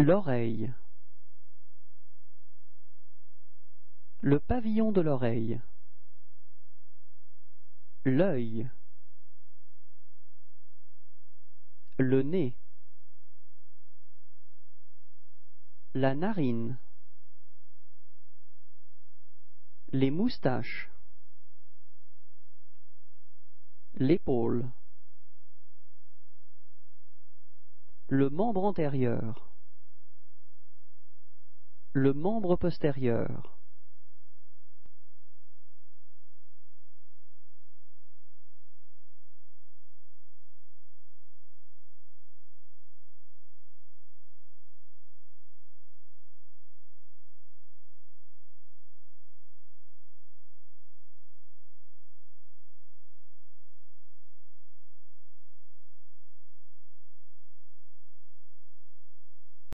L'oreille. Le pavillon de l'oreille. L'œil. Le nez. La narine. Les moustaches. L'épaule. Le membre antérieur. Le membre postérieur.